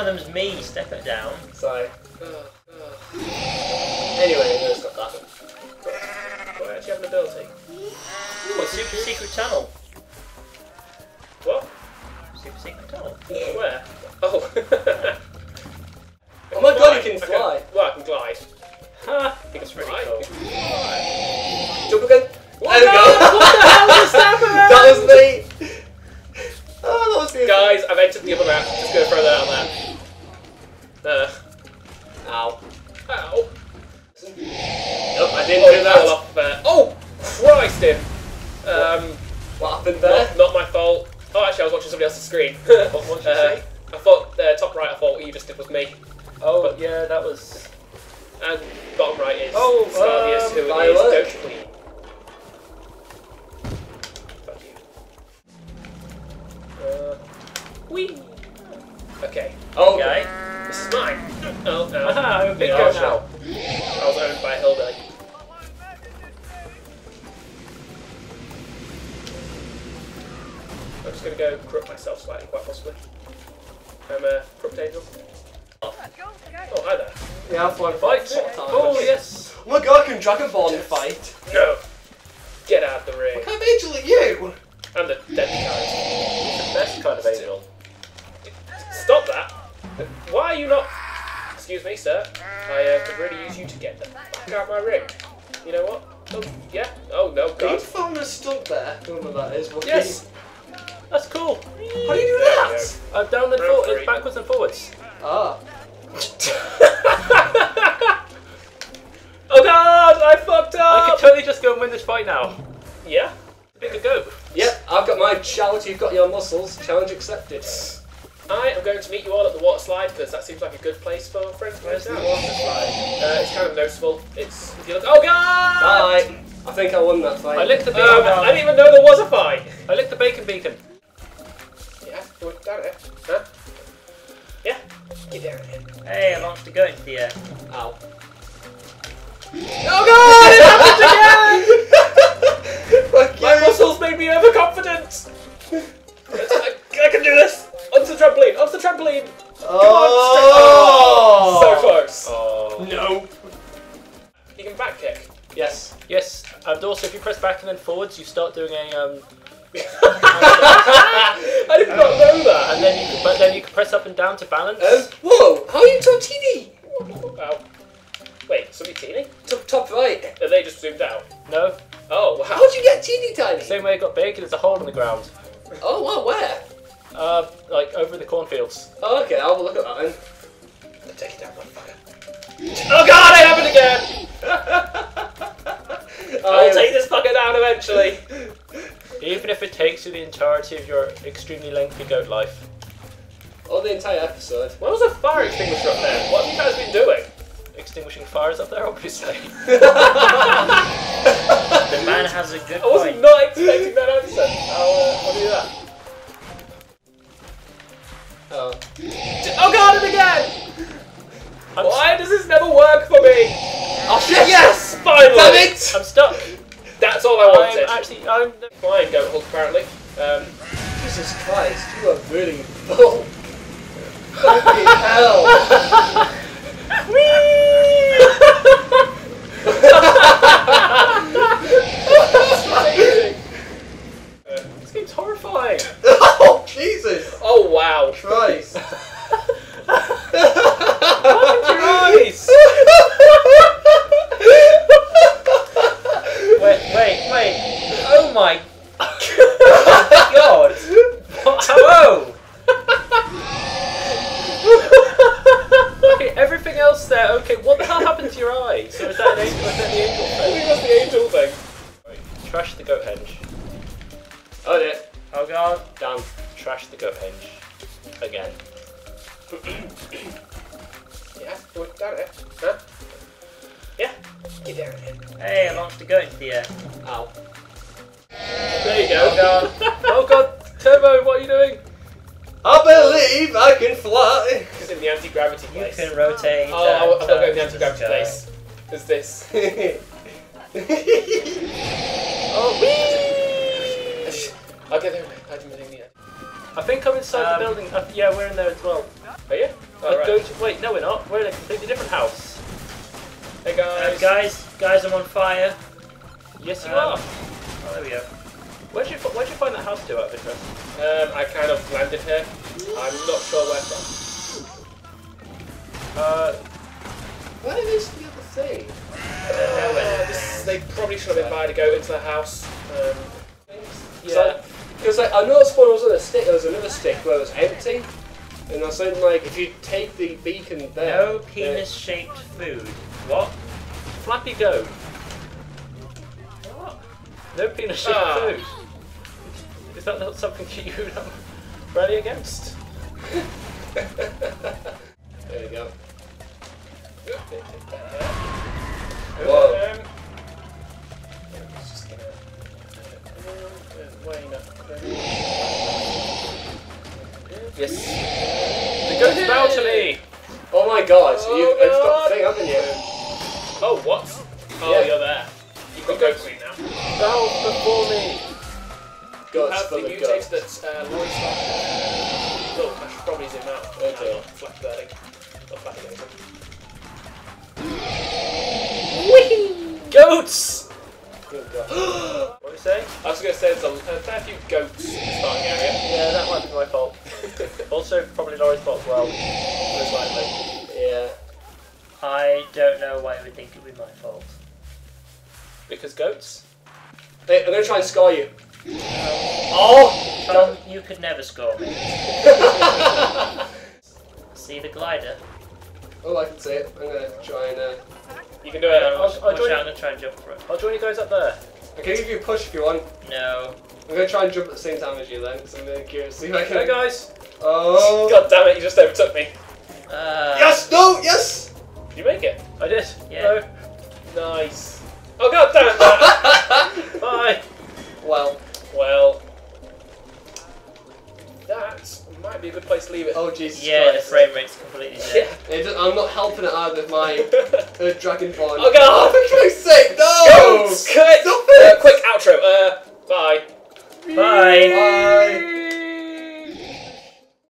me step it down. Sorry. Anyway, no, it's got that. Do I actually have an ability? Ooh, a super secret tunnel. What? Super secret tunnel. Where? Oh. oh. Oh my god, you can Okay. fly. Well, I can glide. I think it's pretty Right. cool. Jump again. What There we go. What the hell just happened? that was me. Oh, that was me. Guys, I've entered the other map. Just gonna throw that out there. Uh. I thought uh, top right. I thought what you just did was me, Oh, yeah, that was. and bottom right is Oh, Scarbeus, um, who is firework. Doge Queen. Fuck you. Uh, wee. Okay, Oh, Okay. this is mine. Oh, no. Aha, open Big it up now. I was owned by a hillbilly. I'm gonna go corrupt myself slightly, quite possibly. I'm a corrupt angel. Oh, hi there. Yeah, I've won Fight! four times. Oh, yes! My god, I can Dragonborn fight. No! Get out of the ring. What kind of angel are you? I'm the deadly kind. He's the best kind of angel. Stop that! Why are you not. Excuse me, sir. I uh, could really use you to get the fuck out of my ring. You know what? Oh, yeah? Oh, no, Can you God. phone a stunt there? Whoever that is. What Yes! That's. How do you do that? Uh, down and Round forward, three. backwards and forwards. Ah. oh god, I fucked up! I up! could totally just go and win this fight now. Yeah? Bigger go. Yep, I've got my challenge, you've got your muscles. Challenge accepted. I am going to meet you all at the water slide because that seems like a good place for friends to Where's go the water slide? Uh, it's kind of noticeable. It's if you look. Oh god! Bye. I think I won that fight. I licked the beacon. Um, I didn't even know there was a fight. I licked the bacon beacon. Yeah, go down it. Huh? Yeah. Get down here. Hey, I launched a goat into the air. Ow. Oh god! It happened again! Fuck My you. muscles made me overconfident. I, I can do this. Onto the trampoline. Onto the trampoline. Oh. So close. Oh. No. You can back kick. Yes. Yes, and also if you press back and then forwards, you start doing a um, I did not know that. and then you can, but then you can press up and down to balance. Um, whoa, how are you so teeny? Wow. Wait, somebody teeny? Top, top right. Are they just zoomed out? No, Oh, wow. How'd you get teeny tiny? same way it got big. There's a hole in the ground, Oh, well, where? uh, like over in the cornfields. Oh, okay, I'll look at that then. Take it down, motherfucker. Oh god, it happened again! I'll Um, take this fucker down eventually. Even if it takes you the entirety of your extremely lengthy goat life. Or the entire episode. Why was a fire extinguisher up there? What have you guys been doing? Extinguishing fires up there, obviously. The man has a good I was point. not expecting that answer. I'll, uh, I'll do that. Oh. Oh god, and again! I'm, Why does this never work for me? Oh, shit! Yes! Finally! Damn it! I'm stuck. That's all I wanted. I'm actually. I'm. Flying goat Hulk, apparently. Um, Jesus Christ, you are really full. Fucking hell. amazing. Uh, This game's horrifying. oh, Jesus oh wow. Christ. Open your eyes. Wait, wait, wait. Oh my god. What? Hello. okay, everything else there. Okay, what the hell happened to your eye? So is that an angel? Is that the angel I thing? think that's the angel thing. Trash the goat henge. Oh, yeah. Oh god. Damn. Trash the goat henge Again. Yeah, go down here. Huh? Yeah. Get down here. Hey, I launched a goat into the air. Ow. There you Oh go. god. Oh god. Turbo, what are you doing? I believe I can fly. It's in the anti-gravity place. You place. can rotate. Oh, I- I'm not going to the anti-gravity place. There's this. oh, I'll get there. I didn't really. I think I'm inside Um, the building. Uh, yeah, we're in there as well. Are you? I Alright. Right. go to. Wait, no, we're not. We're in a completely different house. Hey Uh, guys. guys, guys, I'm on fire. Yes, you Um, are. Oh, there we go. Where'd you, where'd you find that house to out of interest? Um, I kind of landed here. I'm not sure where from. Uh, Where is the other thing? I don't know Uh, this, they probably should have invited to go into the house. Um, yeah. Because like, I noticed when I was on a stick, there was another stick where it was empty. And I was saying, like, if you take the beacon there. No penis-shaped food. What? Flappy Goat. What? No penis shaped Ah. food. Is that not something you would rally against? There you go. Yes. The goat's bow to me! Oh my god, Oh you've it's got the thing, haven't you? Oh, what? Oh, Yeah. you're there. You've got goat queen now. Bow before me! You Guts have for the the mutate guts. that uh, Lloyd's got. Oh, I should probably zoom out. Okay. I'm not flash birding. Not flash anything. Goats! Say? I was going to say there's a, a fair few goats in the starting area. Yeah, that might be my fault. also, probably Laurie's fault as well. Most likely. yeah. I don't know why you would think it would be my fault. Because goats? Hey, I'm gonna try and score you. Oh! Tom, you could never score me. See the glider? Oh, I can see it. I'm gonna try and. Uh, You can do Hang it. on, watch, I'll watch join- out, I'm gonna try and jump for it. I'll join you guys up there. I can give you a push if you want. No. I'm gonna try and jump at the same time as you then, because I'm really curious. See if I can. Hey guys! Oh. God damn it, you just overtook me. Yeah, the frame rate's completely Yeah. dead. Does- I'm not helping it out with my uh, Dragonborn. Oh god! For Christ's sake, no! Goats! Cut! Stop Uh, it! quick outro. Uh, bye. Bye! Bye.